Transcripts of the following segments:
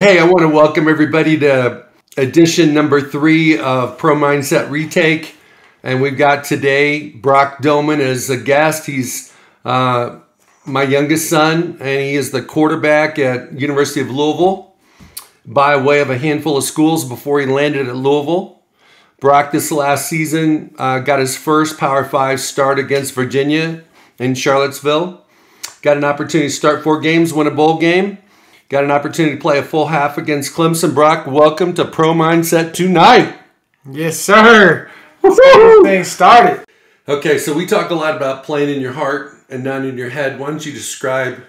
Hey, I want to welcome everybody to edition number three of Pro Mindset Retake. And we've got today Brock Domann as a guest. He's uh, my youngest son, and he is the quarterback at University of Louisville by way of a handful of schools before he landed at Louisville. Brock, this last season, uh, got his first Power Five start against Virginia in Charlottesville. Got an opportunity to start four games, win a bowl game Got an opportunity to play a full half against Clemson. Brock, welcome to Pro Mindset tonight. Yes, sir. Thing started. Okay, so we talk a lot about playing in your heart and not in your head. Why don't you describe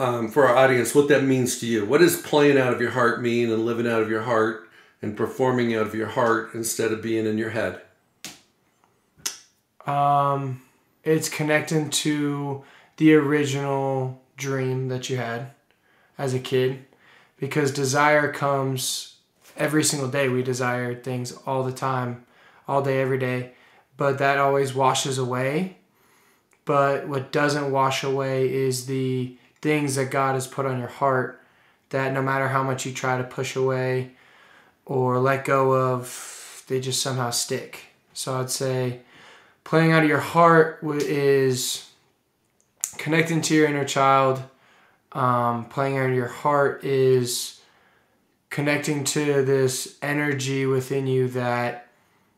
um, for our audience what that means to you? What does playing out of your heart mean and living out of your heart and performing out of your heart instead of being in your head? Um, it's connecting to the original dream that you had as a kid because desire comes every single day. We desire things all the time, all day, every day, but that always washes away. But what doesn't wash away is the things that God has put on your heart that no matter how much you try to push away or let go of, they just somehow stick. So I'd say playing out of your heart is connecting to your inner child um, playing out of your heart is connecting to this energy within you that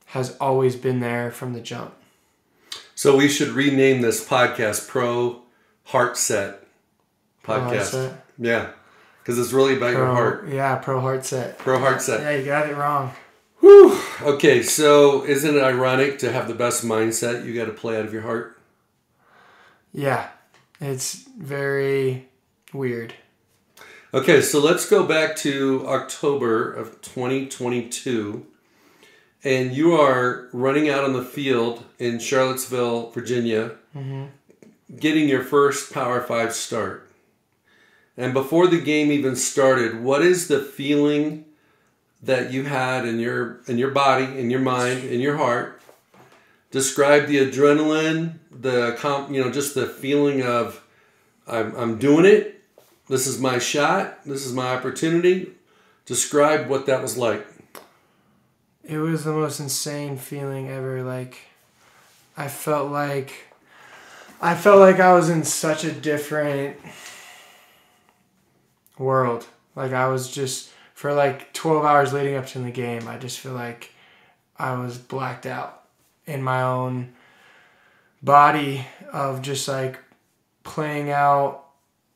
has always been there from the jump. So we should rename this podcast Pro Heart Set podcast. Set. Yeah, because it's really about pro, your heart. Yeah, Pro Heart Set. Pro Heart Set. Yeah, you got it wrong. Whew. Okay, so isn't it ironic to have the best mindset? You got to play out of your heart. Yeah, it's very Weird. Okay, so let's go back to October of 2022. And you are running out on the field in Charlottesville, Virginia, mm-hmm. getting your first Power Five start. And before the game even started, what is the feeling that you had in your in your body, in your mind, in your heart? Describe the adrenaline, the comp, you know, just the feeling of I'm, I'm doing it this is my shot. This is my opportunity. Describe what that was like. It was the most insane feeling ever. Like, I felt like, I felt like I was in such a different world. Like, I was just, for like 12 hours leading up to the game, I just feel like I was blacked out in my own body of just like playing out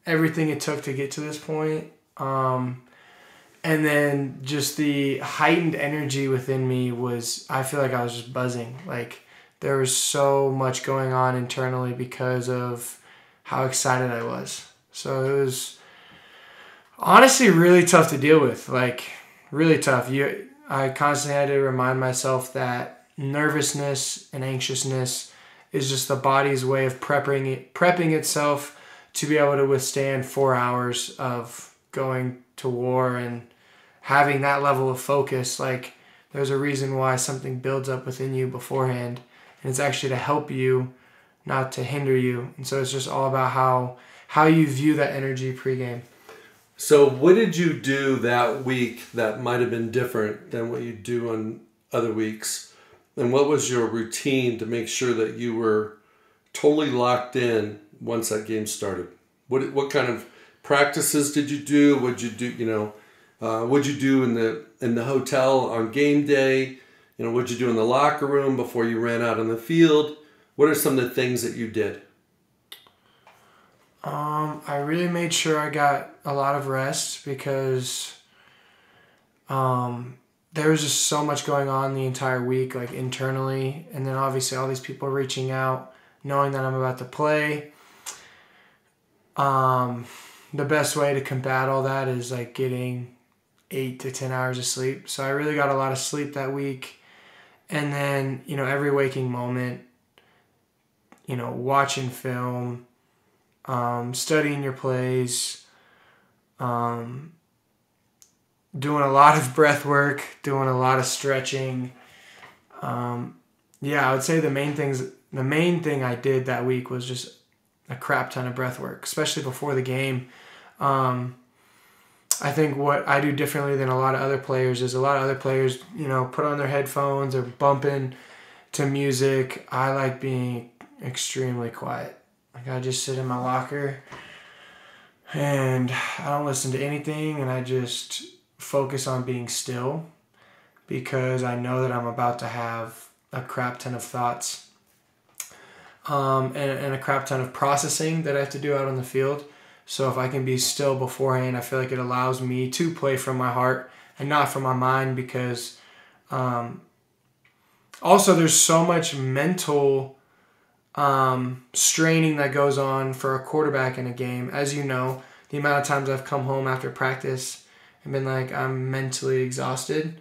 everything it took to get to this point. Um, and then just the heightened energy within me was, I feel like I was just buzzing. Like there was so much going on internally because of how excited I was. So it was honestly really tough to deal with. Like really tough. You, I constantly had to remind myself that nervousness and anxiousness is just the body's way of prepping it, prepping itself to be able to withstand four hours of going to war and having that level of focus like there's a reason why something builds up within you beforehand and it's actually to help you not to hinder you. And so it's just all about how how you view that energy pregame. So what did you do that week that might have been different than what you do on other weeks? And what was your routine to make sure that you were totally locked in once that game started? What what kind of practices did you do? What'd you do? You know, uh, what'd you do in the in the hotel on game day? You know, what'd you do in the locker room before you ran out on the field? What are some of the things that you did? Um, I really made sure I got a lot of rest because um, there was just so much going on the entire week, like internally, and then obviously all these people reaching out, knowing that I'm about to play. Um, the best way to combat all that is like getting eight to 10 hours of sleep. So I really got a lot of sleep that week. And then, you know, every waking moment, you know, watching film, um, studying your plays, um, doing a lot of breath work, doing a lot of stretching. Um, yeah, I would say the main things, the main thing I did that week was just a crap ton of breath work, especially before the game. Um, I think what I do differently than a lot of other players is a lot of other players, you know, put on their headphones or bumping to music. I like being extremely quiet. Like I just sit in my locker and I don't listen to anything and I just focus on being still because I know that I'm about to have a crap ton of thoughts um, and, and a crap ton of processing that I have to do out on the field. So if I can be still beforehand, I feel like it allows me to play from my heart and not from my mind because um, also there's so much mental um, straining that goes on for a quarterback in a game. As you know, the amount of times I've come home after practice and been like, I'm mentally exhausted.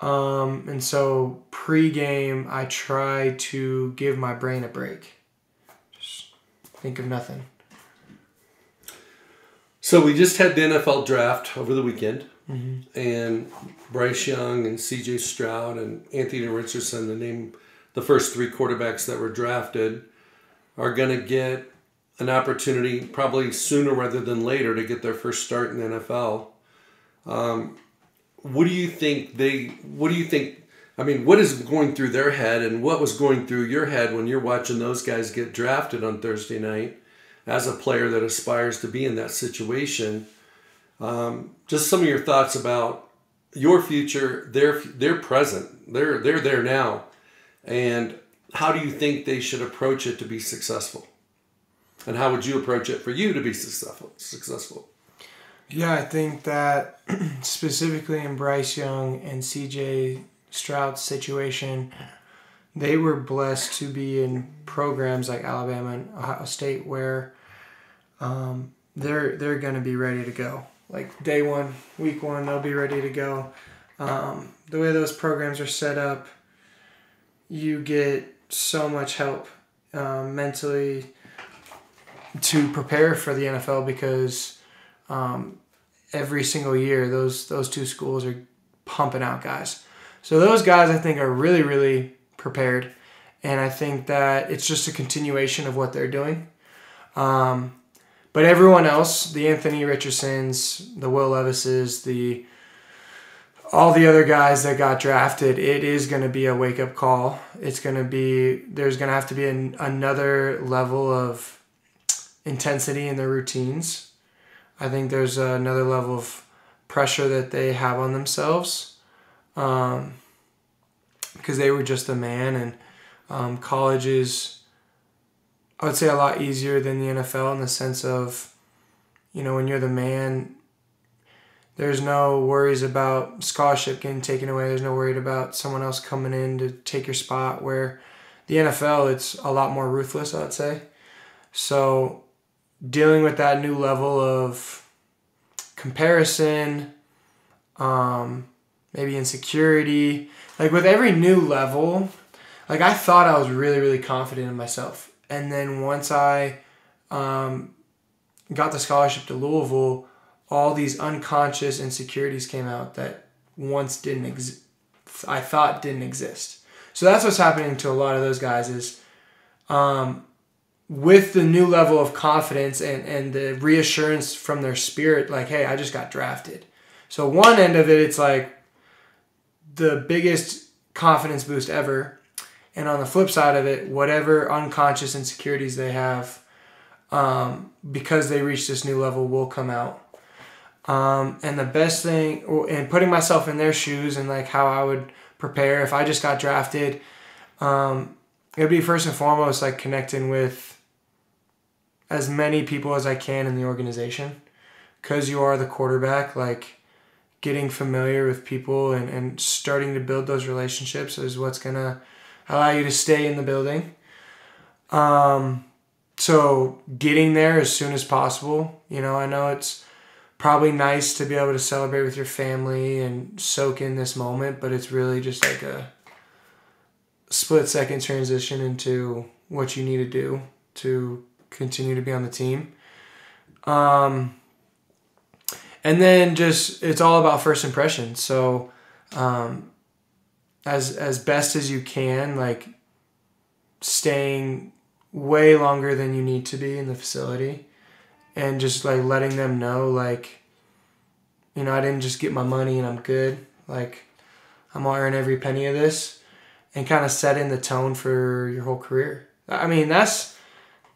Um, and so pre-game, I try to give my brain a break. Just think of nothing. So we just had the NFL draft over the weekend, mm-hmm. and Bryce Young and C.J. Stroud and Anthony Richardson, the name, the first three quarterbacks that were drafted, are going to get an opportunity probably sooner rather than later to get their first start in the NFL. Um, what do you think they? What do you think? I mean, what is going through their head, and what was going through your head when you're watching those guys get drafted on Thursday night, as a player that aspires to be in that situation? Um, just some of your thoughts about your future, their their present, they're they're there now, and how do you think they should approach it to be successful? And how would you approach it for you to be successful? Successful. Yeah, I think that specifically in Bryce Young and CJ Stroud's situation, they were blessed to be in programs like Alabama and Ohio State where um, they're they're going to be ready to go. Like day one, week one, they'll be ready to go. Um, the way those programs are set up, you get so much help um, mentally to prepare for the NFL because um, every single year, those those two schools are pumping out guys. So those guys, I think, are really really prepared, and I think that it's just a continuation of what they're doing. Um, but everyone else, the Anthony Richardsons, the Will Levises, the all the other guys that got drafted, it is going to be a wake up call. It's going to be there's going to have to be an, another level of intensity in their routines I think there's another level of pressure that they have on themselves um, because they were just a man, and um, college is, I would say, a lot easier than the NFL in the sense of, you know, when you're the man, there's no worries about scholarship getting taken away. There's no worry about someone else coming in to take your spot. Where the NFL, it's a lot more ruthless, I'd say. So dealing with that new level of comparison, um, maybe insecurity. Like with every new level, like I thought I was really, really confident in myself. And then once I um, got the scholarship to Louisville, all these unconscious insecurities came out that once didn't exist. I thought didn't exist. So that's what's happening to a lot of those guys is um, with the new level of confidence and, and the reassurance from their spirit, like, hey, I just got drafted. So one end of it, it's like the biggest confidence boost ever. And on the flip side of it, whatever unconscious insecurities they have, um, because they reach this new level, will come out. Um, and the best thing, and putting myself in their shoes and like how I would prepare if I just got drafted, um, it would be first and foremost like connecting with as many people as I can in the organization because you are the quarterback like getting familiar with people and, and starting to build those relationships is what's gonna allow you to stay in the building. Um, so getting there as soon as possible you know i know it's probably nice to be able to celebrate with your family and soak in this moment but it's really just like a split second transition into what you need to do to continue to be on the team. Um, and then just it's all about first impressions. So, um, as as best as you can, like staying way longer than you need to be in the facility, and just like letting them know like you know, I didn't just get my money and I'm good. Like, I'm gonna earn every penny of this, and kind of setting the tone for your whole career. I mean, that's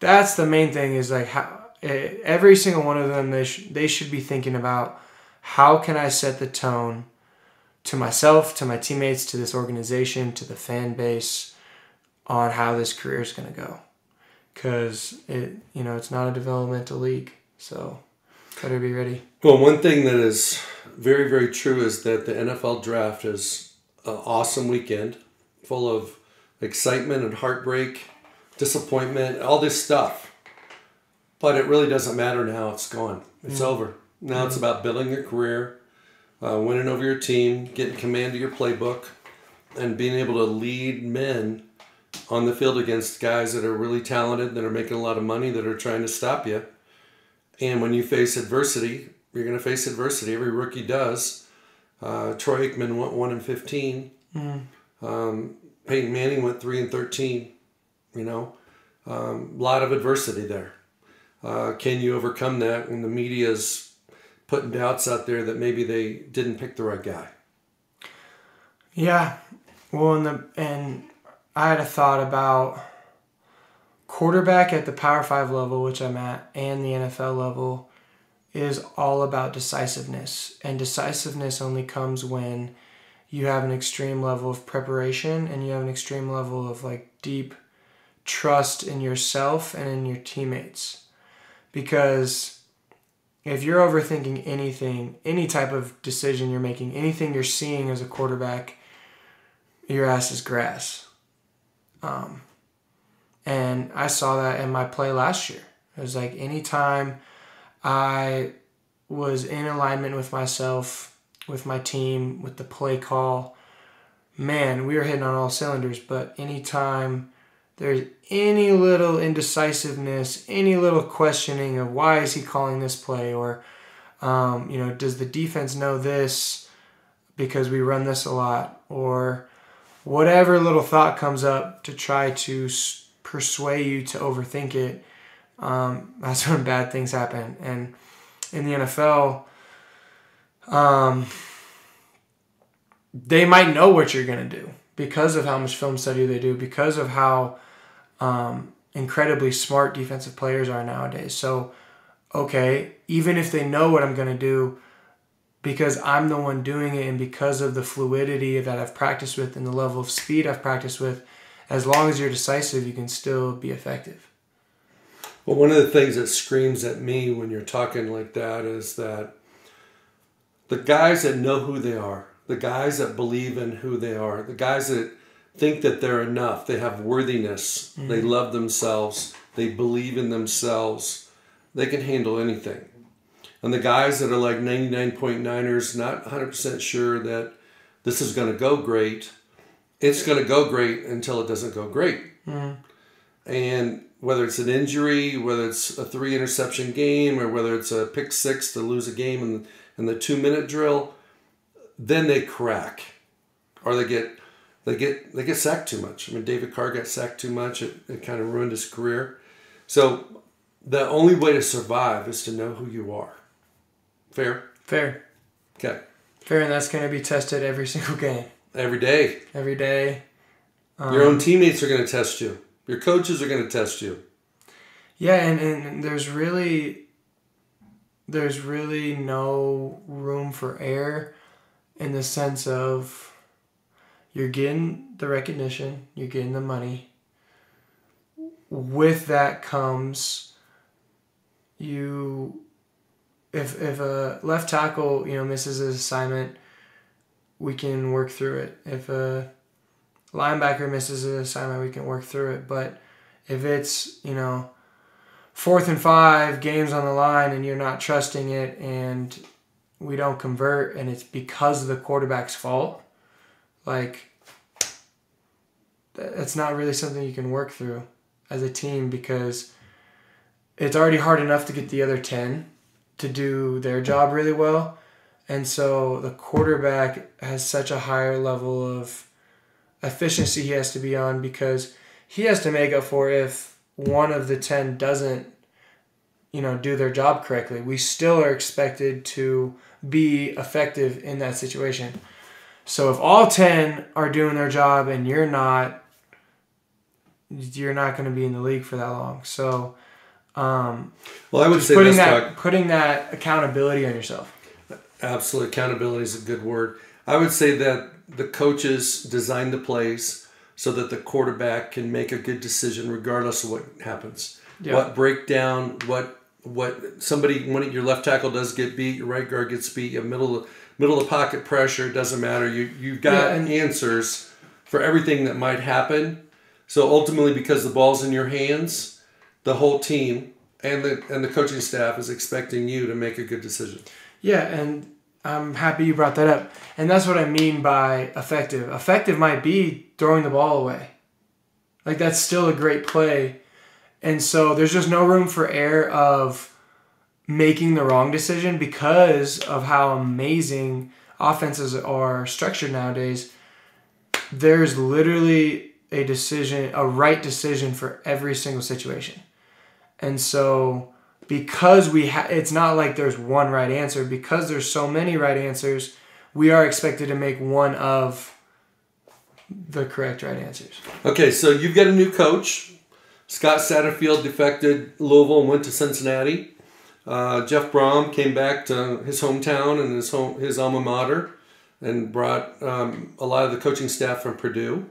that's the main thing. Is like how eh, every single one of them they sh- they should be thinking about how can I set the tone to myself, to my teammates, to this organization, to the fan base on how this career is going to go. Because it, you know, it's not a developmental league, so better be ready. Well, one thing that is very, very true is that the NFL draft is an awesome weekend, full of excitement and heartbreak, disappointment, all this stuff. But it really doesn't matter now. It's gone. It's over. Now it's about building your career, uh, winning over your team, getting command of your playbook, and being able to lead men on the field against guys that are really talented, that are making a lot of money, that are trying to stop you. And when you face adversity, you're going to face adversity. Every rookie does. Uh, Troy Aikman went one and fifteen. Um, Peyton Manning went three and thirteen. You know, a um, lot of adversity there. Uh, can you overcome that when the media's putting doubts out there that maybe they didn't pick the right guy? Yeah. Well, and the and I had a thought about quarterback at the Power Five level, which I'm at, and the NFL level, is all about decisiveness, and decisiveness only comes when you have an extreme level of preparation and you have an extreme level of like deep trust in yourself and in your teammates, because if you're overthinking anything, any type of decision you're making, anything you're seeing as a quarterback, your ass is grass. Um, and I saw that in my play last year. It was like anytime I was in alignment with myself, with my team, with the play call, man, we were hitting on all cylinders. But anytime there's any little indecisiveness, any little questioning of why is he calling this play, or um, you know, does the defense know this because we run this a lot, or whatever little thought comes up to try to persuade you to overthink it, um, that's when bad things happen. And in the NFL, um, they might know what you're going to do because of how much film study they do, because of how um, incredibly smart defensive players are nowadays. So, okay, even if they know what I'm going to do, because I'm the one doing it and because of the fluidity that I've practiced with and the level of speed I've practiced with, as long as you're decisive, you can still be effective. Well, one of the things that screams at me when you're talking like that is that the guys that know who they are, the guys that believe in who they are, the guys that think that they're enough, they have worthiness, mm-hmm. they love themselves, they believe in themselves, they can handle anything. And the guys that are like 99.9ers, not 100% sure that this is going to go great, it's going to go great until it doesn't go great. Mm-hmm. And whether it's an injury, whether it's a three interception game, or whether it's a pick six to lose a game in, in the two minute drill, then they crack, or they get they get they get sacked too much. I mean, David Carr got sacked too much; it, it kind of ruined his career. So the only way to survive is to know who you are. Fair, Fair. okay. Fair, and that's going to be tested every single game, Every day, every day. your own um, teammates are going to test you. Your coaches are going to test you. Yeah, and, and there's really there's really no room for error in the sense of you're getting the recognition, you're getting the money. With that comes you if if a left tackle, you know, misses his assignment, we can work through it. If a linebacker misses an assignment, we can work through it. But if it's, you know, fourth and five, games on the line, and you're not trusting it, and we don't convert, and it's because of the quarterback's fault, like, that's not really something you can work through as a team because it's already hard enough to get the other 10 to do their job really well. And so the quarterback has such a higher level of efficiency he has to be on because he has to make up for if one of the 10 doesn't you know do their job correctly we still are expected to be effective in that situation. So if all 10 are doing their job and you're not, you're not going to be in the league for that long. So, um, well, I would say putting that talk, putting that accountability on yourself. Absolutely, accountability is a good word. I would say that the coaches design the plays so that the quarterback can make a good decision regardless of what happens. Yeah. What breakdown, what what somebody when your left tackle does get beat, your right guard gets beat, your middle middle of the pocket pressure, it doesn't matter. You you've got yeah, answers for everything that might happen. So ultimately because the ball's in your hands, the whole team and the and the coaching staff is expecting you to make a good decision. Yeah, and I'm happy you brought that up. And that's what I mean by effective. Effective might be throwing the ball away. Like that's still a great play. And so there's just no room for error of making the wrong decision because of how amazing offenses are structured nowadays. There's literally a decision, a right decision for every single situation. And so because we ha- it's not like there's one right answer because there's so many right answers we are expected to make one of the correct right answers okay so you've got a new coach scott satterfield defected louisville and went to cincinnati uh, jeff Brohm came back to his hometown and his home his alma mater and brought um, a lot of the coaching staff from purdue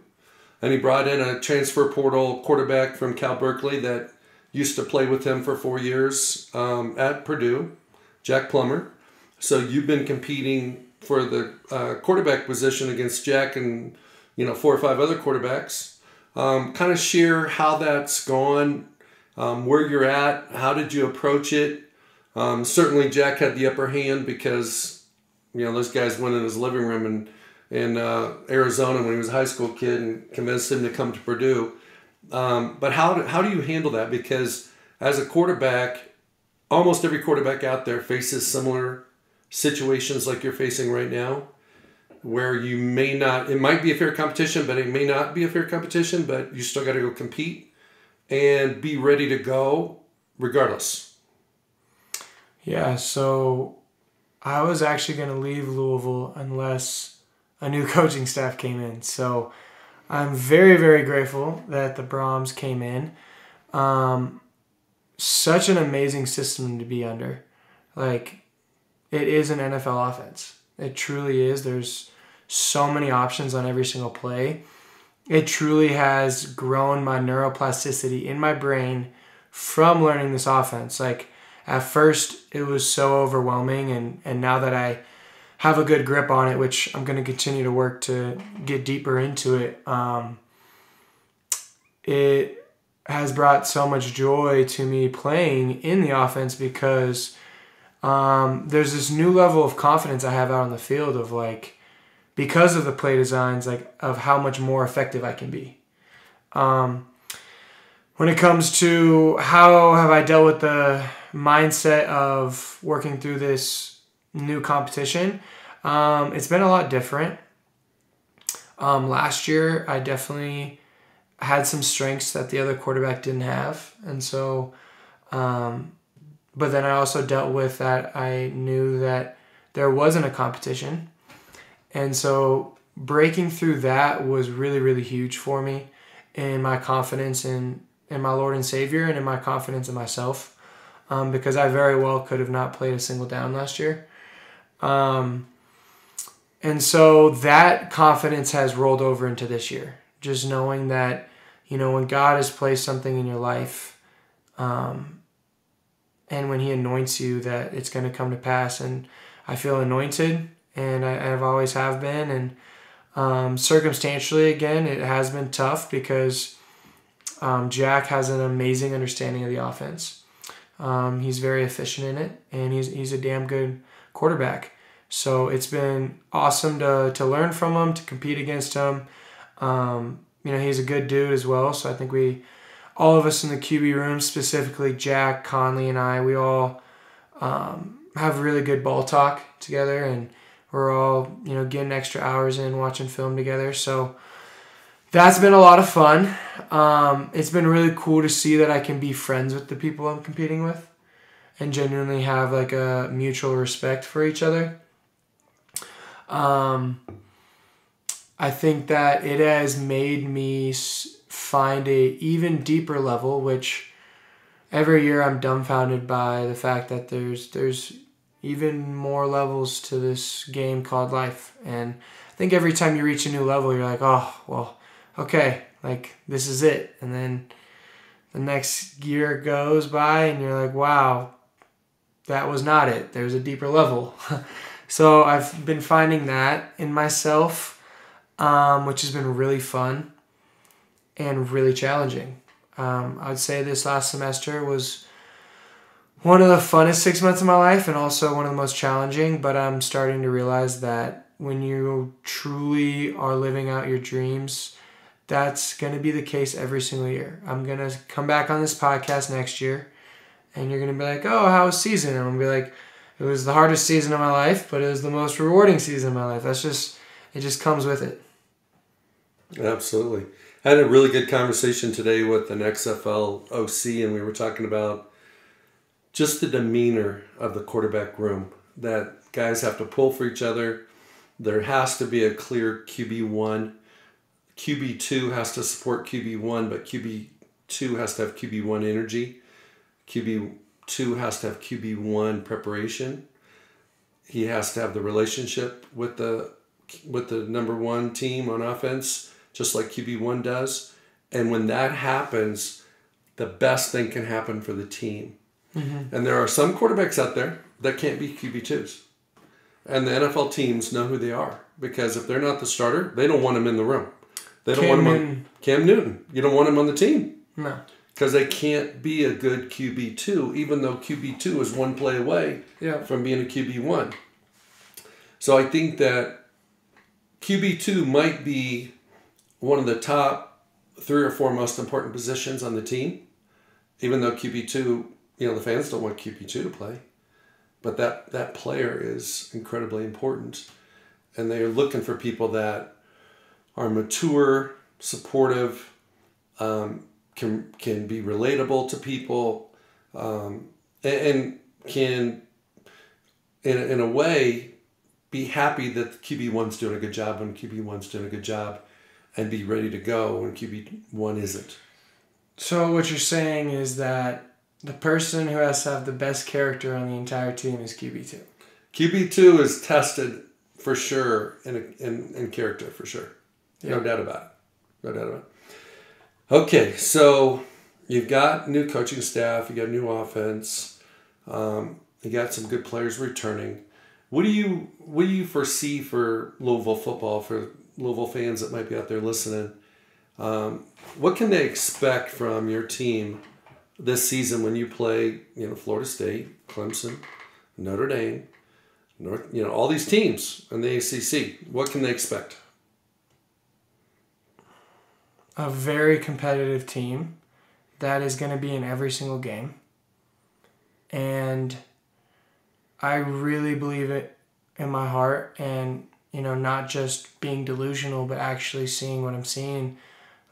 and he brought in a transfer portal quarterback from cal berkeley that used to play with him for four years um, at Purdue, Jack Plummer. So you've been competing for the uh, quarterback position against Jack and you know four or five other quarterbacks. Um, kind of share how that's gone, um, where you're at, how did you approach it. Um, certainly, Jack had the upper hand because you know those guys went in his living room in in uh, Arizona when he was a high school kid and convinced him to come to Purdue. Um, but how do, how do you handle that? Because as a quarterback, almost every quarterback out there faces similar situations like you're facing right now, where you may not. It might be a fair competition, but it may not be a fair competition. But you still got to go compete and be ready to go regardless. Yeah. So I was actually going to leave Louisville unless a new coaching staff came in. So I'm very, very grateful that the Brohms came in. Um, such an amazing system to be under. Like, it is an NFL offense. It truly is. There's so many options on every single play. It truly has grown my neuroplasticity in my brain from learning this offense. Like, at first, it was so overwhelming, and, and now that I have a good grip on it, which I'm going to continue to work to get deeper into it. Um, it has brought so much joy to me playing in the offense because um, there's this new level of confidence I have out on the field of like, because of the play designs, like of how much more effective I can be. Um, when it comes to how have I dealt with the mindset of working through this new competition. Um, it's been a lot different. Um, last year, I definitely had some strengths that the other quarterback didn't have, and so, um, but then I also dealt with that. I knew that there wasn't a competition, and so breaking through that was really, really huge for me in my confidence in in my Lord and Savior and in my confidence in myself, um, because I very well could have not played a single down last year. Um, and so that confidence has rolled over into this year. Just knowing that, you know, when God has placed something in your life, um, and when He anoints you, that it's going to come to pass. And I feel anointed, and I, have always have been. And um, circumstantially, again, it has been tough because um, Jack has an amazing understanding of the offense. Um, he's very efficient in it, and he's he's a damn good quarterback. So it's been awesome to, to learn from him, to compete against him. Um, you know, he's a good dude as well. So I think we, all of us in the QB room, specifically Jack, Conley, and I, we all um, have really good ball talk together and we're all, you know, getting extra hours in watching film together. So that's been a lot of fun. Um, it's been really cool to see that I can be friends with the people I'm competing with and genuinely have like a mutual respect for each other. Um, I think that it has made me find a even deeper level, which every year I'm dumbfounded by the fact that there's there's even more levels to this game called life. And I think every time you reach a new level, you're like, oh well, okay, like this is it. And then the next year goes by, and you're like, wow, that was not it. There's a deeper level. so I've been finding that in myself, um, which has been really fun and really challenging. Um, I would say this last semester was one of the funnest six months of my life and also one of the most challenging, but I'm starting to realize that when you truly are living out your dreams, that's going to be the case every single year. I'm going to come back on this podcast next year and you're going to be like, oh, how was season? And I'm going to be like, it was the hardest season of my life, but it was the most rewarding season of my life. That's just, it just comes with it. Absolutely. I had a really good conversation today with an XFL OC, and we were talking about just the demeanor of the quarterback room. That guys have to pull for each other. There has to be a clear QB1. QB2 has to support QB1, but QB2 has to have QB1 energy. QB2 has to have QB1 preparation. He has to have the relationship with the with the number one team on offense, just like QB1 does. And when that happens, the best thing can happen for the team. Mm-hmm. And there are some quarterbacks out there that can't be QB2s. And the NFL teams know who they are because if they're not the starter, they don't want them in the room. They don't Cam want him on Cam Newton. You don't want him on the team. No because they can't be a good QB two, even though QB two is one play away yeah. from being a QB one. So I think that QB two might be one of the top three or four most important positions on the team, even though QB two, you know, the fans don't want QB two to play, but that that player is incredibly important, and they are looking for people that are mature, supportive. Um, can can be relatable to people, um, and, and, can, in in a way, be happy that QB one's doing a good job when QB one's doing a good job, and be ready to go when QB one isn't. So what you're saying is that the person who has to have the best character on the entire team is QB two. QB two is tested for sure in, a, in in character for sure, no doubt about it. No doubt about it. Okay, so you've got new coaching staff, you got new offense, um, you got some good players returning. What do you what do you foresee for Louisville football for Louisville fans that might be out there listening? Um, what can they expect from your team this season when you play, you know, Florida State, Clemson, Notre Dame, North, you know, all these teams in the ACC? What can they expect? A very competitive team that is going to be in every single game. And I really believe it in my heart and you know not just being delusional but actually seeing what I'm seeing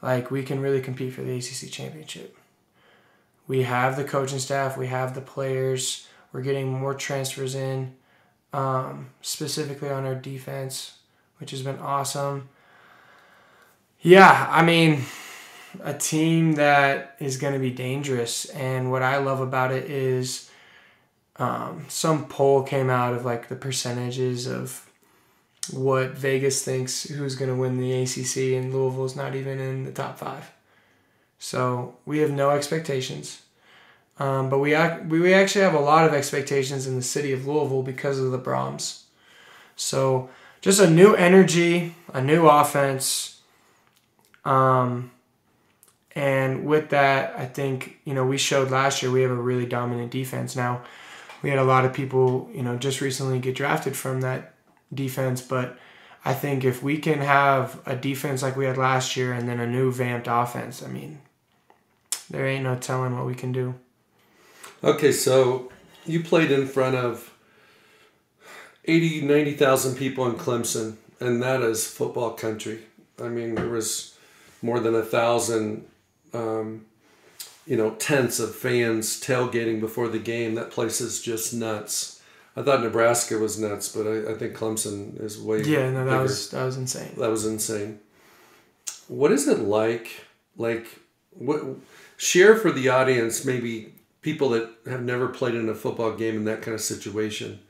like we can really compete for the ACC championship. We have the coaching staff, we have the players, we're getting more transfers in um, specifically on our defense, which has been awesome. Yeah, I mean, a team that is going to be dangerous. And what I love about it is um, some poll came out of like the percentages of what Vegas thinks who's going to win the ACC, and Louisville's not even in the top five. So we have no expectations. Um, but we, we actually have a lot of expectations in the city of Louisville because of the Brohms. So just a new energy, a new offense um, and with that, I think, you know, we showed last year we have a really dominant defense. Now, we had a lot of people, you know, just recently get drafted from that defense, but I think if we can have a defense like we had last year and then a new vamped offense, I mean, there ain't no telling what we can do. Okay, so you played in front of 80, 90,000 people in Clemson, and that is football country. I mean, there was more than a thousand, um, you know, tents of fans tailgating before the game. That place is just nuts. I thought Nebraska was nuts, but I, I think Clemson is way. Yeah, no, that bigger. was that was insane. That was insane. What is it like? Like, what? Share for the audience, maybe people that have never played in a football game in that kind of situation.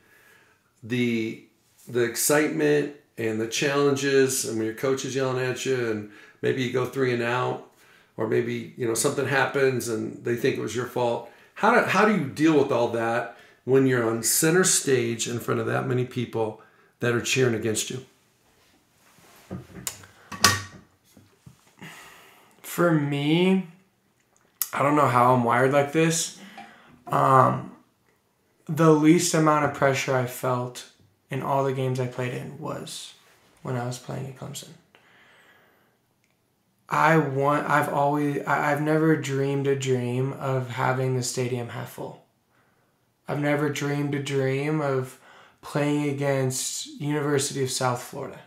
The the excitement and the challenges, and when your coach is yelling at you, and maybe you go three and out, or maybe you know something happens and they think it was your fault. How do how do you deal with all that when you're on center stage in front of that many people that are cheering against you? For me, I don't know how I'm wired like this. Um, the least amount of pressure I felt in all the games I played in was when I was playing at Clemson. I want. I've always. I, I've never dreamed a dream of having the stadium half full. I've never dreamed a dream of playing against University of South Florida.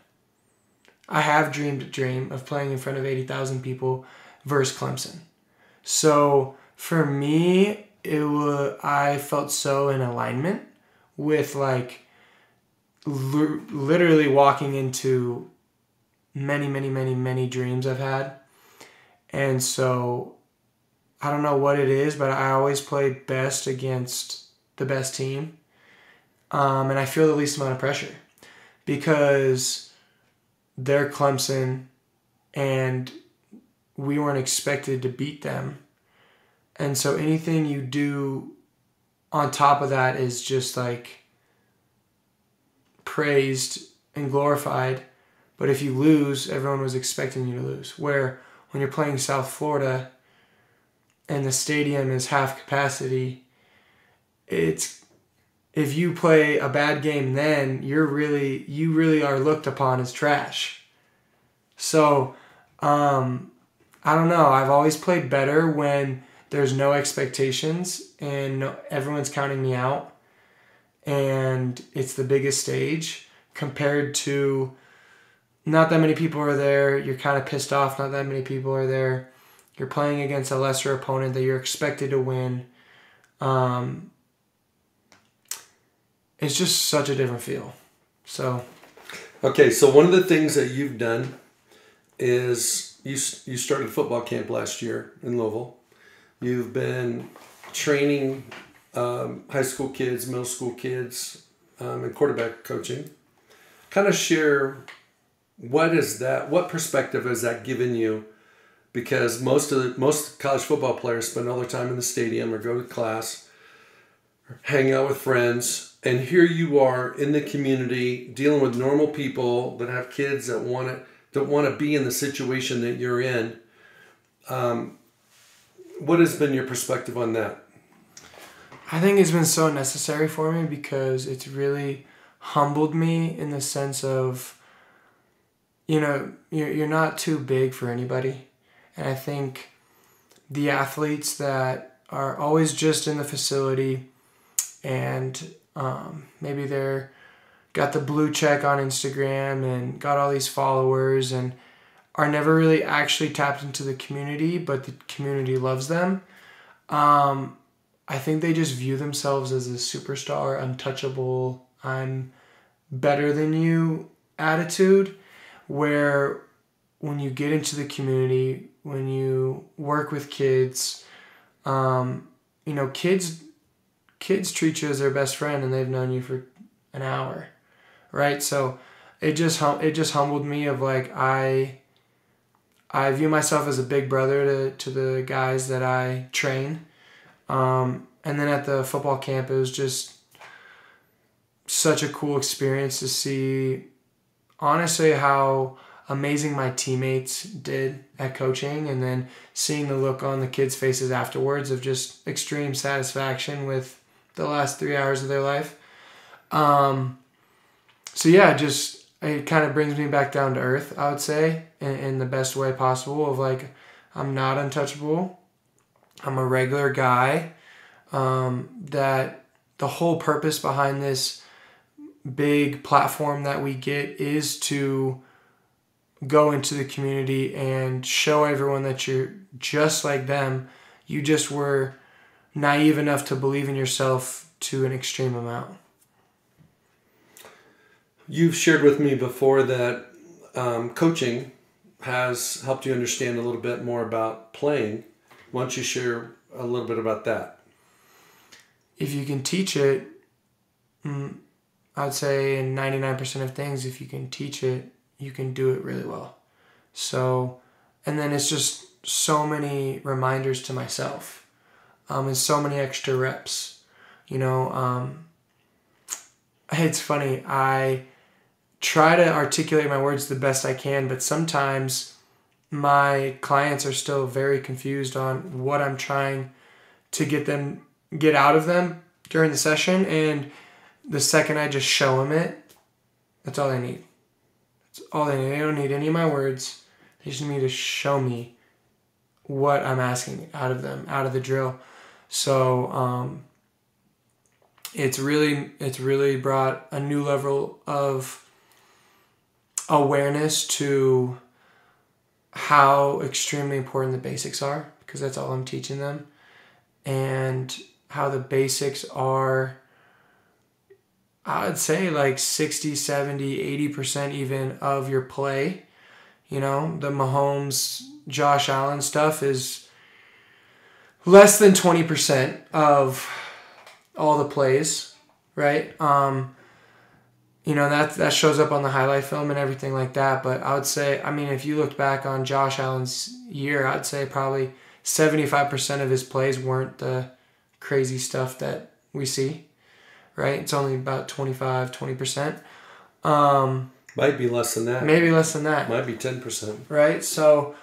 I have dreamed a dream of playing in front of eighty thousand people versus Clemson. So for me, it was. I felt so in alignment with like l- literally walking into many, many, many, many dreams I've had. And so I don't know what it is, but I always play best against the best team. Um, and I feel the least amount of pressure because they're Clemson and we weren't expected to beat them. And so anything you do on top of that is just like praised and glorified. But if you lose, everyone was expecting you to lose. Where when you're playing South Florida and the stadium is half capacity, it's if you play a bad game then you're really you really are looked upon as trash. So um, I don't know. I've always played better when there's no expectations and everyone's counting me out and it's the biggest stage compared to not that many people are there. You're kind of pissed off. Not that many people are there. You're playing against a lesser opponent that you're expected to win. Um, it's just such a different feel. So Okay, so one of the things that you've done is you you started football camp last year in Louisville. You've been training um, high school kids, middle school kids, um, and quarterback coaching. Kind of share what is that? What perspective has that given you? Because most of the, most college football players spend all their time in the stadium or go to class, or hang out with friends, and here you are in the community dealing with normal people that have kids that want to that want to be in the situation that you're in. Um, what has been your perspective on that? I think it's been so necessary for me because it's really humbled me in the sense of, you know, you're, you're not too big for anybody. And I think the athletes that are always just in the facility and um, maybe they're got the blue check on Instagram and got all these followers and are never really actually tapped into the community, but the community loves them. Um, I think they just view themselves as a superstar, untouchable, I'm better than you attitude, where when you get into the community, when you work with kids, um, you know, kids kids treat you as their best friend and they've known you for an hour, right? So it just hum- it just humbled me of like I I view myself as a big brother to, to the guys that I train. Um, and then at the football camp, it was just such a cool experience to see, honestly, how amazing my teammates did at coaching, and then seeing the look on the kids' faces afterwards of just extreme satisfaction with the last three hours of their life. Um, so yeah, just it kind of brings me back down to earth. I would say in, in the best way possible. Of like, I'm not untouchable. I'm a regular guy. Um, that the whole purpose behind this big platform that we get is to go into the community and show everyone that you're just like them. You just were naive enough to believe in yourself to an extreme amount. You've shared with me before that um, coaching has helped you understand a little bit more about playing. Why don't you share a little bit about that? If you can teach it, mm, I'd say in 99% of things, if you can teach it, you can do it really well. So, and then it's just so many reminders to myself um, and so many extra reps. You know, um, it's funny. I try to articulate my words the best I can, but sometimes my clients are still very confused on what I'm trying to get them get out of them during the session and the second I just show them it that's all they need. That's all they need. They don't need any of my words. They just need to show me what I'm asking out of them out of the drill. So um, it's really it's really brought a new level of awareness to how extremely important the basics are because that's all I'm teaching them and how the basics are I would say like 60, 70, 80% even of your play. You know, the Mahomes, Josh Allen stuff is less than 20% of all the plays, right? Um, you know that that shows up on the highlight film and everything like that. But I would say, I mean, if you looked back on Josh Allen's year, I'd say probably seventy five percent of his plays weren't the crazy stuff that we see, right? It's only about 25, 20 percent. Um, Might be less than that. maybe less than that, Might be ten percent. right? So,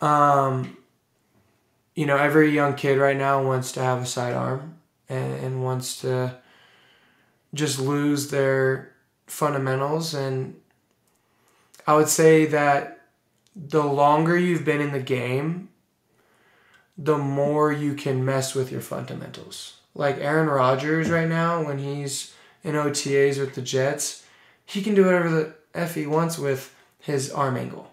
um, you know, every young kid right now wants to have a sidearm and, and wants to just lose their fundamentals. And I would say that the longer you've been in the game, the more you can mess with your fundamentals. Like Aaron Rodgers right now, when he's in OTAs with the Jets, he can do whatever the F he wants with his arm angle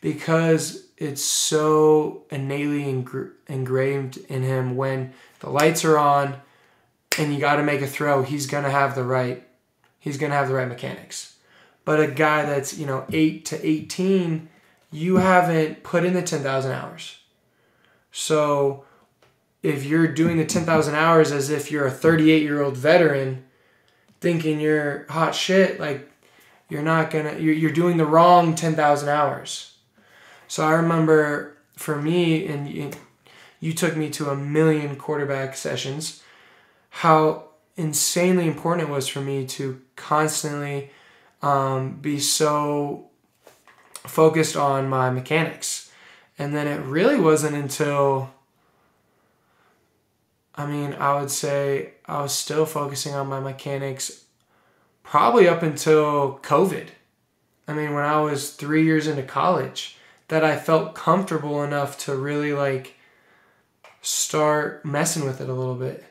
because it's so innately engr- engraved in him when the lights are on and you got to make a throw he's going to have the right he's going to have the right mechanics. But a guy that's you know 8 to 18 you haven't put in the 10,000 hours. So if you're doing the 10,000 hours as if you're a 38 year old veteran thinking you're hot shit like you're not gonna you're, you're doing the wrong 10,000 hours so I remember for me, and you, you took me to a million quarterback sessions, how insanely important it was for me to constantly um, be so focused on my mechanics. And then it really wasn't until, I mean, I would say I was still focusing on my mechanics probably up until COVID. I mean, when I was three years into college that I felt comfortable enough to really like start messing with it a little bit.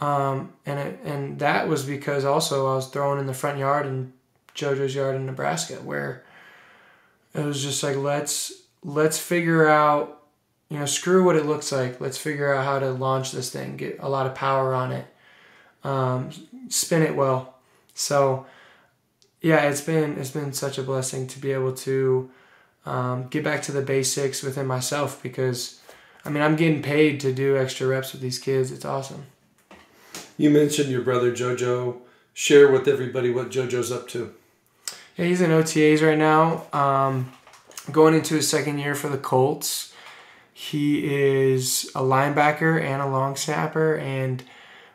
Um, and it, and that was because also I was throwing in the front yard in JoJo's yard in Nebraska where it was just like let's let's figure out you know screw what it looks like let's figure out how to launch this thing get a lot of power on it um, spin it well so yeah it's been it's been such a blessing to be able to um, get back to the basics within myself because I mean I'm getting paid to do extra reps with these kids. It's awesome. You mentioned your brother JoJo. Share with everybody what JoJo's up to. Yeah, he's in OTAs right now. Um, going into his second year for the Colts. He is a linebacker and a long snapper, and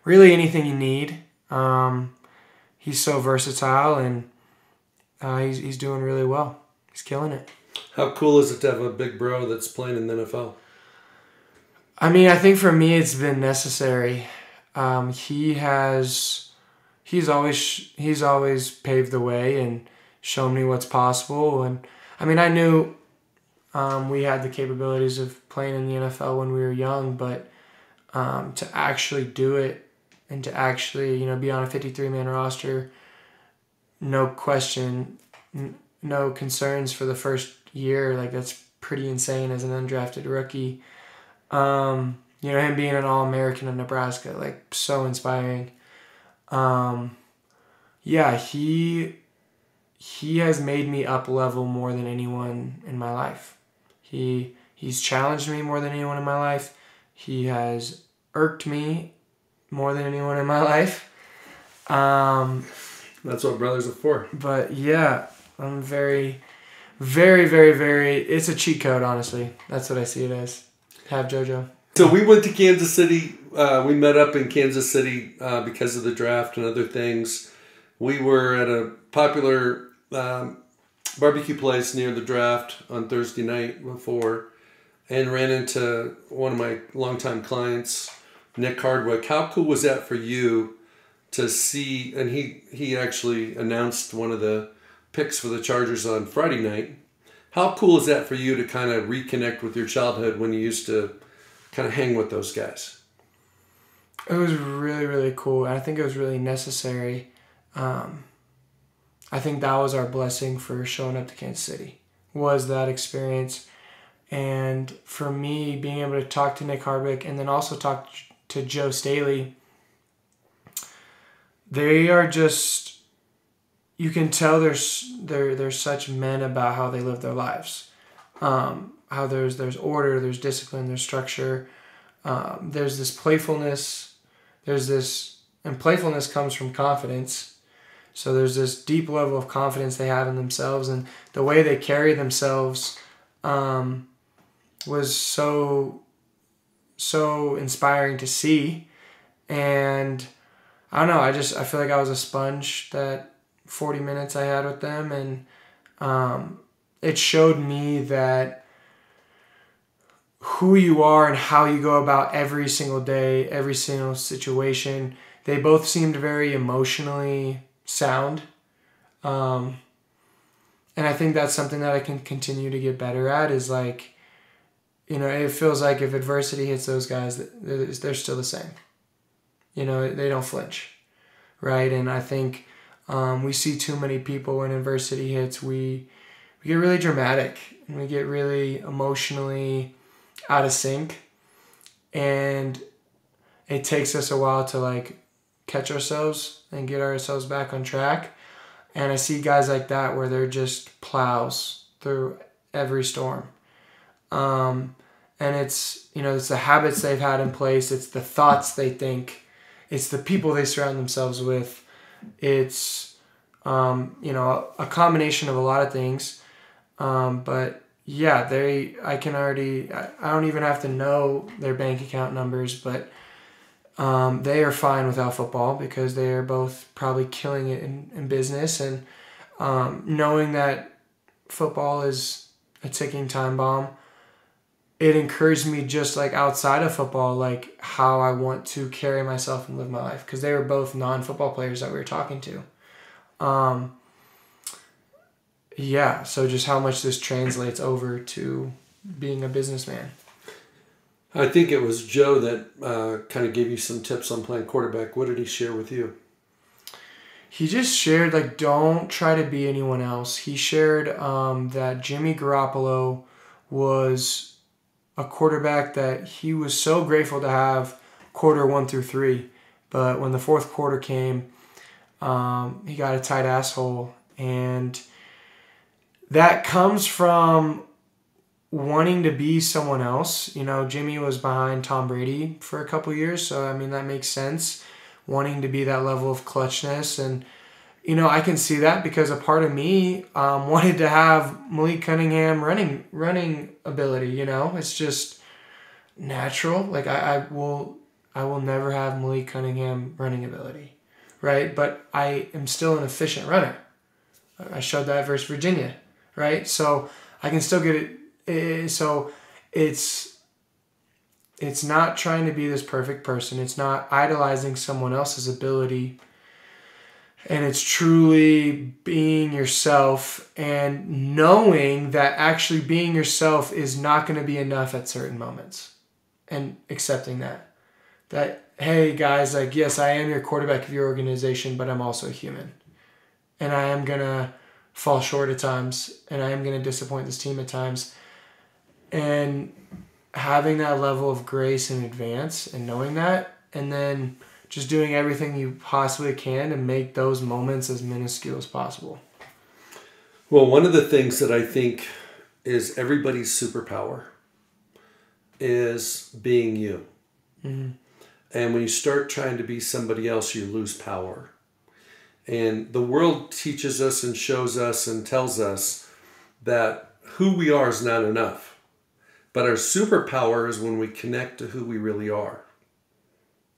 really anything you need. Um, he's so versatile, and uh, he's, he's doing really well. He's killing it. How cool is it to have a big bro that's playing in the NFL? I mean, I think for me, it's been necessary. Um, he has, he's always he's always paved the way and shown me what's possible. And I mean, I knew um, we had the capabilities of playing in the NFL when we were young, but um, to actually do it and to actually you know be on a fifty three man roster, no question, n- no concerns for the first year. Like that's pretty insane as an undrafted rookie. Um, you know, him being an All American in Nebraska, like so inspiring. Um, yeah, he he has made me up level more than anyone in my life. He he's challenged me more than anyone in my life. He has irked me more than anyone in my life. Um, That's what brothers are for. but yeah, I'm very, very, very, very. It's a cheat code, honestly. That's what I see it as. Have JoJo. So we went to Kansas City. Uh, we met up in Kansas City uh, because of the draft and other things. We were at a popular um, barbecue place near the draft on Thursday night before, and ran into one of my longtime clients, Nick Hardwick. How cool was that for you to see? And he he actually announced one of the picks for the Chargers on Friday night. How cool is that for you to kind of reconnect with your childhood when you used to kind of hang with those guys? It was really, really cool. I think it was really necessary. Um, I think that was our blessing for showing up to Kansas City. Was that experience, and for me being able to talk to Nick Hardwick and then also talk to Joe Staley. They are just, you can tell there's they're they're such men about how they live their lives, um, how there's there's order, there's discipline, there's structure, um, there's this playfulness, there's this and playfulness comes from confidence. So there's this deep level of confidence they have in themselves, and the way they carry themselves um, was so so inspiring to see. And I don't know, I just I feel like I was a sponge that 40 minutes I had with them, and um, it showed me that who you are and how you go about every single day, every single situation. They both seemed very emotionally sound. Um, and I think that's something that I can continue to get better at is like, you know, it feels like if adversity hits those guys, they're, they're still the same. You know, they don't flinch, right? And I think um, we see too many people when adversity hits, we we get really dramatic and we get really emotionally out of sync, and it takes us a while to like catch ourselves and get ourselves back on track. And I see guys like that where they're just plows through every storm. Um, and it's, you know, it's the habits they've had in place, it's the thoughts they think, it's the people they surround themselves with, it's, um, you know, a combination of a lot of things. Um, but yeah, they, I can already, I, I don't even have to know their bank account numbers, but um, they are fine without football because they are both probably killing it in, in business. And um, knowing that football is a ticking time bomb it encouraged me just like outside of football like how i want to carry myself and live my life. Because they were both non-football players that we were talking to. Um, yeah so just how much this translates over to being a businessman I think it was Joe that uh, kind of gave you some tips on playing quarterback. What did he share with you? he just shared like don't try to be anyone else. He shared um, that Jimmy Garoppolo was a quarterback that he was so grateful to have quarter one through three, but when the fourth quarter came, um, he got a tight asshole, and that comes from wanting to be someone else. You know, Jimmy was behind Tom Brady for a couple years, so I mean that makes sense. Wanting to be that level of clutchness, and you know I can see that because a part of me um, wanted to have Malik Cunningham running running ability. You know, it's just natural. Like I, I will I will never have Malik Cunningham running ability, right? But I am still an efficient runner. I showed that versus Virginia, right? So I can still get it Eh, so it's it's not trying to be this perfect person. It's not idolizing someone else's ability. And it's truly being yourself and knowing that actually being yourself is not going to be enough at certain moments and accepting that. That hey guys like yes i am your quarterback of your organization but i'm also human. And i am going to fall short at times and i am going to disappoint this team at times and having that level of grace in advance and knowing that and then just doing everything you possibly can to make those moments as minuscule as possible Well, one of the things that I think is everybody's superpower is being you. Mm-hmm. And when you start trying to be somebody else, you lose power. And the world teaches us and shows us and tells us that who we are is not enough. But our superpower is when we connect to who we really are.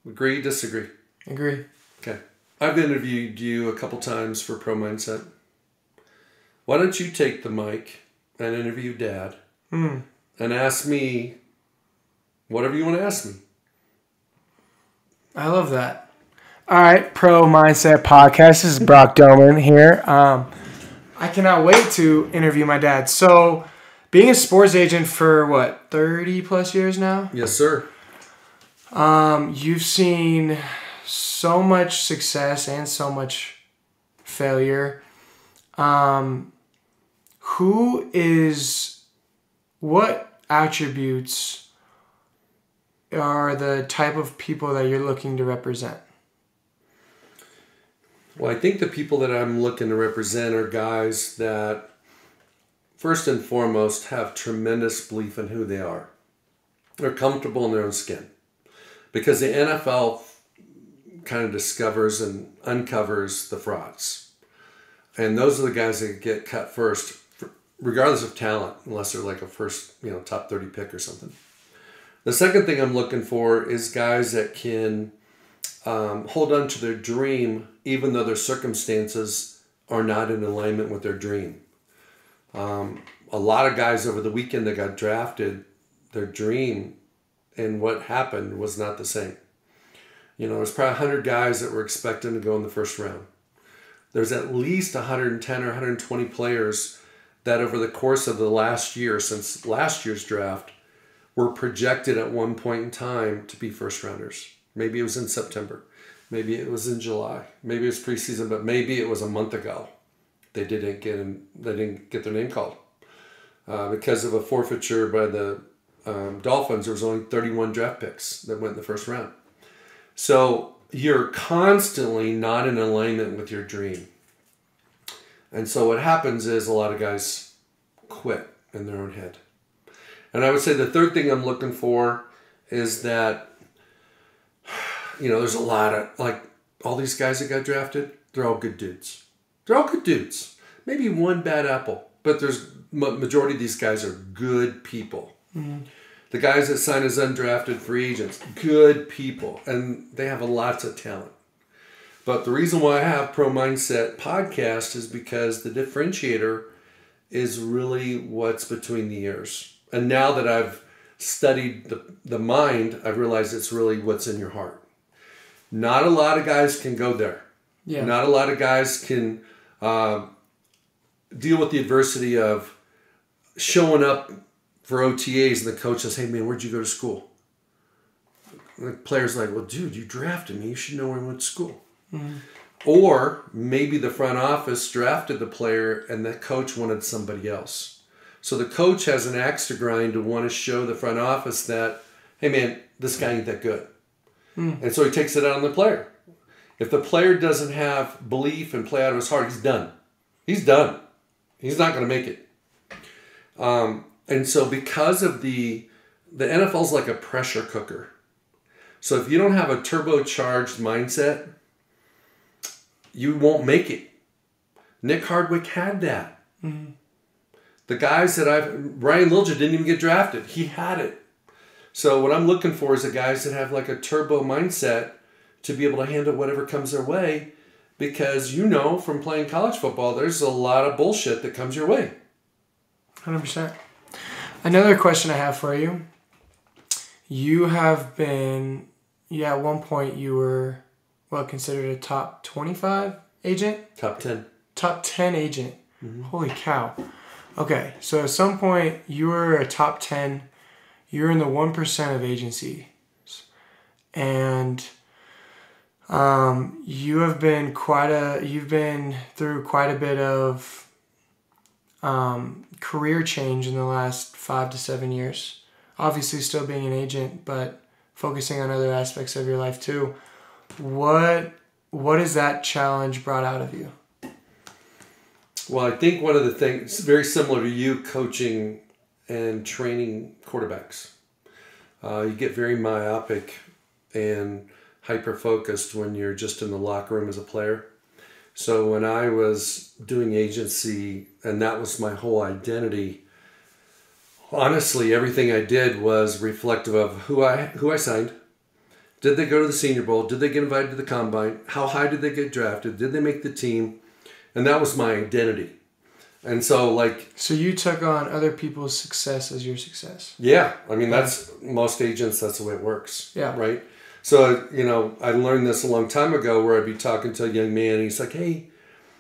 Agree, disagree? Agree. Okay. I've interviewed you a couple times for Pro Mindset. Why don't you take the mic and interview Dad Hmm. and ask me whatever you want to ask me? I love that. All right, Pro Mindset Podcast. This is Brock Domann here. Um, I cannot wait to interview my dad. So, being a sports agent for what thirty plus years now, Yes, sir. um, you've seen so much success and so much failure. Um, who is what attributes are the type of people that you're looking to represent? Well, I think the people that I'm looking to represent are guys that, first and foremost, have tremendous belief in who they are. They're comfortable in their own skin. Because the NFL kind of discovers and uncovers the frauds. And those are the guys that get cut first, regardless of talent, unless they're like a first, you know, top 30 pick or something. The second thing I'm looking for is guys that can um, hold on to their dream even though their circumstances are not in alignment with their dream. Um, a lot of guys over the weekend that got drafted, their dream and what happened was not the same. You know, there's probably 100 guys that were expecting to go in the first round. There's at least 110 or 120 players that over the course of the last year, since last year's draft, were projected at one point in time to be first rounders. Maybe it was in September. Maybe it was in July. Maybe it was preseason, but maybe it was a month ago. They didn't get in, they didn't get their name called uh, because of a forfeiture by the um, Dolphins. There was only 31 draft picks that went in the first round. So you're constantly not in alignment with your dream. And so what happens is a lot of guys quit in their own head. And I would say the third thing I'm looking for is that, you know, there's a lot of, like, all these guys that got drafted, they're all good dudes. They're all good dudes. Maybe one bad apple, but there's majority of these guys are good people. Mm-hmm. The guys that sign as undrafted free agents, good people, and they have lots of talent. But the reason why I have Pro Mindset podcast is because the differentiator is really what's between the ears. And now that I've studied the, the mind, I've realized it's really what's in your heart. Not a lot of guys can go there. Yeah. Not a lot of guys can uh, deal with the adversity of showing up for OTAs and the coach says, "Hey man, where'd you go to school?" And the player's like, "Well, dude, you drafted me. You should know where I went to school." Or maybe the front office drafted the player and the coach wanted somebody else. So the coach has an axe to grind to want to show the front office that, hey man, this guy ain't that good. And so he takes it out on the player. If the player doesn't have belief and play out of his heart, he's done. He's done. He's not going to make it. Um, and so because of the the NFL's like a pressure cooker. So if you don't have a turbocharged mindset, you won't make it. Nick Hardwick had that. The guys that I've Ryan Lilja didn't even get drafted. He had it. So what I'm looking for is the guys that have like a turbo mindset to be able to handle whatever comes their way because you know from playing college football there's a lot of bullshit that comes your way. Hundred percent. Another question I have for you. You have been, yeah. At one point, you were, well, considered a top twenty-five agent, Top 10. top ten agent. Mm-hmm. Holy cow! Okay, so at some point, you were a top ten. You're in the one percent of agencies, and um, you have been quite a. You've been through quite a bit of um, career change in the last five to seven years. Obviously, still being an agent, but focusing on other aspects of your life too. What what has that challenge brought out of you? Well, I think one of the things very similar to you coaching and training quarterbacks. Uh, you get very myopic and hyper focused when you're just in the locker room as a player. So when I was doing agency and that was my whole identity, honestly, everything I did was reflective of who I who I signed. Did they go to the Senior Bowl? Did they get invited to the combine? How high did they get drafted? Did they make the team? And that was my identity. And so, like, So you took on other people's success as your success. yeah, I mean, that's most agents, that's the way it works. Yeah. Right? So, you know, I learned this a long time ago where I'd be talking to a young man and he's like, hey,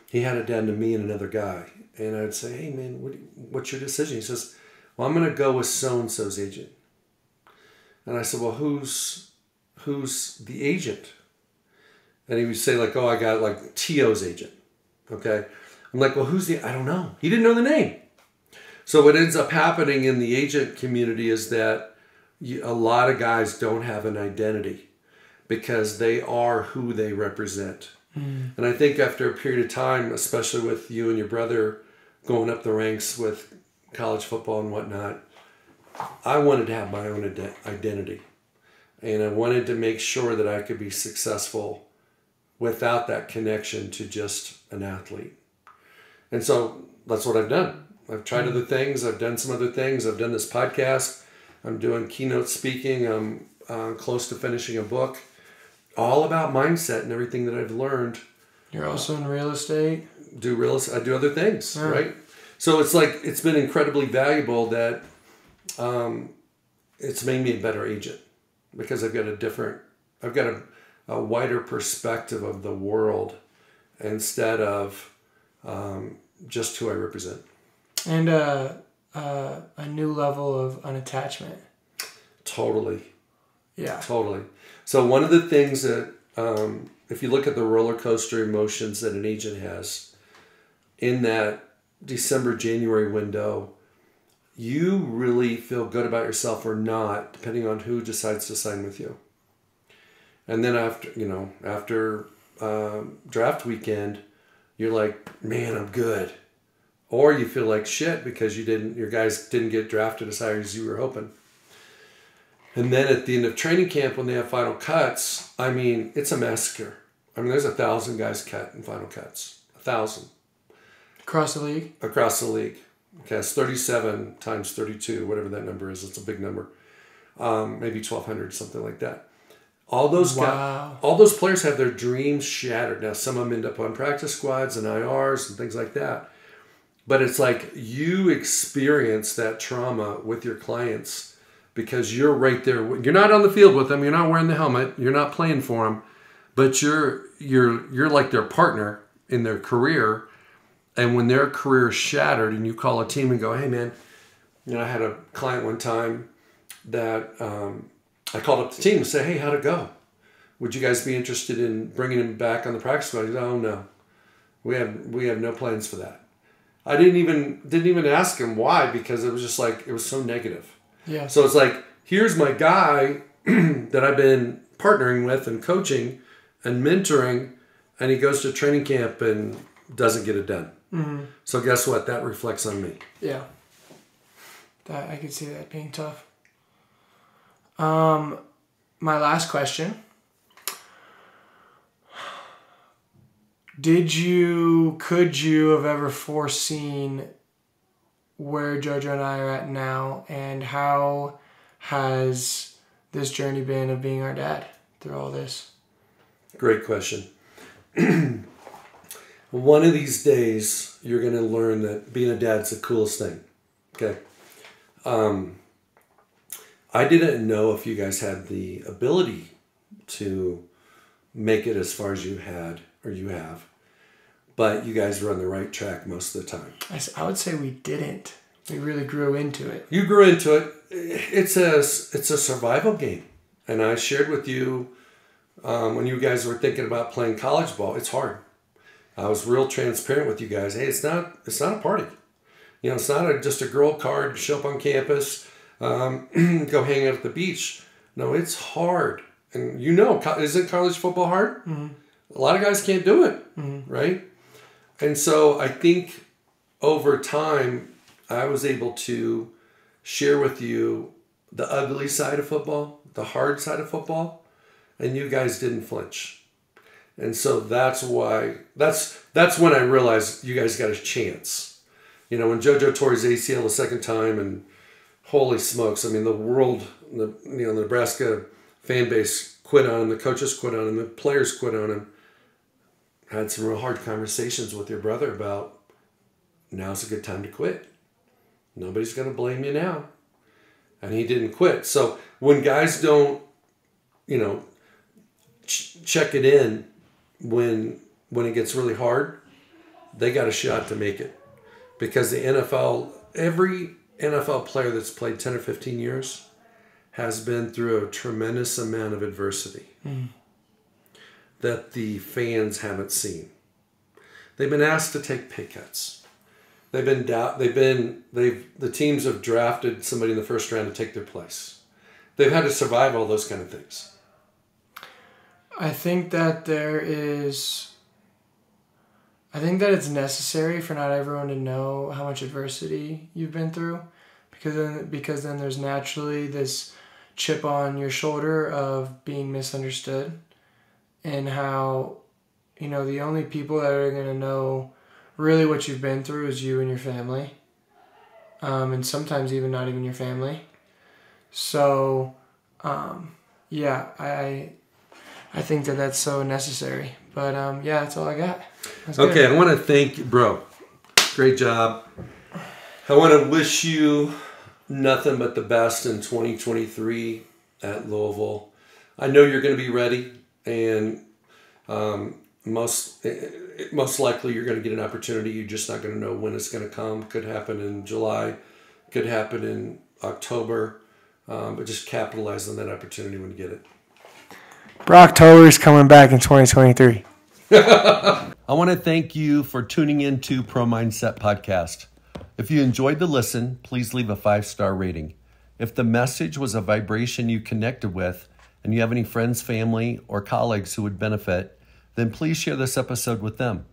he had it down to me and another guy. And I'd say, hey, man, what, what's your decision? He says, well, I'm going to go with so and so's agent. And I said, well, who's who's the agent? And he would say, like, oh, I got like T.O.'s agent. Okay. I'm like, well, who's the, I don't know. He didn't know the name. So what ends up happening in the agent community is that a lot of guys don't have an identity because they are who they represent. And I think after a period of time, especially with you and your brother going up the ranks with college football and whatnot, I wanted to have my own ide- identity. And I wanted to make sure that I could be successful without that connection to just an athlete. And so that's what I've done. I've tried other things. I've done some other things. I've done this podcast. I'm doing keynote speaking. I'm uh, close to finishing a book, all about mindset and everything that I've learned. You're also in real estate. Do real estate. I do other things, Yeah. right? So it's like it's been incredibly valuable that um, it's made me a better agent because I've got a different, I've got a, a wider perspective of the world instead of um, just who I represent. And uh, uh, a new level of unattachment. Totally. Yeah. Totally. So one of the things that, um, if you look at the roller coaster emotions that an agent has, in that December January window, you really feel good about yourself or not, depending on who decides to sign with you. And then after you know after um, draft weekend, you're like, man, I'm good. Or you feel like shit because you didn't, your guys didn't get drafted as high as you were hoping. And then at the end of training camp, when they have final cuts, I mean, it's a massacre. I mean, there's a thousand guys cut in final cuts. A thousand Across the league. across the league. Okay, it's 37 times 32, whatever that number is. It's a big number. Um, maybe 1,200, something like that. All those guys, all those players have their dreams shattered. Now, some of them end up on practice squads and IRs and things like that. But it's like you experience that trauma with your clients because you're right there. You're not on the field with them. You're not wearing the helmet. You're not playing for them, but you're you're you're like their partner in their career. And when their career is shattered, and you call a team and go, "Hey, man," you know, I had a client one time that um, I called up the team and said, "Hey, how'd it go? Would you guys be interested in bringing him back on the practice squad?" He said, "Oh no, we have we have no plans for that." I didn't even didn't even ask him why because it was just like it was so negative. Yeah. So it's like here's my guy that I've been partnering with and coaching and mentoring, and he goes to training camp and doesn't get it done. So guess what? That reflects on me. Yeah. That I could see that being tough. Um, my last question. Did you could you have ever foreseen where Jojo and I are at now and how has this journey been of being our dad through all this? Great question. One of these days, you're going to learn that being a dad's the coolest thing. Okay. Um, I didn't know if you guys had the ability to make it as far as you had or you have, but you guys were on the right track most of the time. I would say we didn't. We really grew into it. You grew into it. It's a it's a survival game, and I shared with you um, when you guys were thinking about playing college ball. It's hard. I was real transparent with you guys. Hey, it's not it's not a party. You know, it's not a, just a girl card. Show up on campus, um, go hang out at the beach. No, it's hard, and you know, isn't college football hard? A lot of guys can't do it, right? And so I think over time, I was able to share with you the ugly side of football, the hard side of football, and you guys didn't flinch. And so that's why that's that's when I realized you guys got a chance. You know, when JoJo tore his ACL the second time, and holy smokes, I mean, the world, the you know, the Nebraska fan base quit on him, the coaches quit on him, the players quit on him. Had some real hard conversations with your brother about now's a good time to quit. Nobody's going to blame you now. And he didn't quit. So when guys don't, you know, ch- check it in when when it gets really hard, they got a shot to make it. Because the NFL, every NFL player that's played 10 or 15 years has been through a tremendous amount of adversity mm. That the fans haven't seen. They've been asked to take pay cuts. They've been doubt. They've been they've the teams have drafted somebody in the first round to take their place. They've had to survive all those kind of things. I think that there is. I think that it's necessary for not everyone to know how much adversity you've been through, because then because then there's naturally this chip on your shoulder of being misunderstood, and how, you know, the only people that are gonna know really what you've been through is you and your family, um, and sometimes even not even your family. So, um, yeah, I I think that that's so necessary. But um, yeah, that's all I got. That's okay, good. I want to thank you, bro. Great job. I want to wish you nothing but the best in 2023 at Louisville. I know you're going to be ready, and um, most most likely you're going to get an opportunity. You're just not going to know when it's going to come. Could happen in July, could happen in October, um, but just capitalize on that opportunity when you get it. Brock is coming back in 2023. I want to thank you for tuning in to Pro Mindset Podcast. If you enjoyed the listen, please leave a five star rating. If the message was a vibration you connected with, and you have any friends, family, or colleagues who would benefit, then please share this episode with them.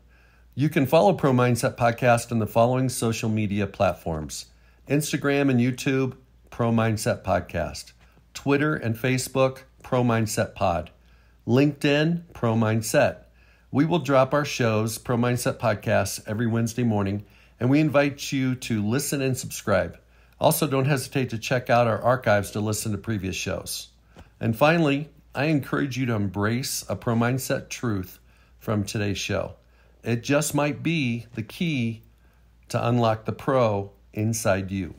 You can follow Pro Mindset Podcast on the following social media platforms Instagram and YouTube, Pro Mindset Podcast, Twitter and Facebook, Pro Mindset Pod. LinkedIn, Pro Mindset. We will drop our shows, Pro Mindset Podcasts, every Wednesday morning, and we invite you to listen and subscribe. Also, don't hesitate to check out our archives to listen to previous shows. And finally, I encourage you to embrace a Pro Mindset truth from today's show. It just might be the key to unlock the pro inside you.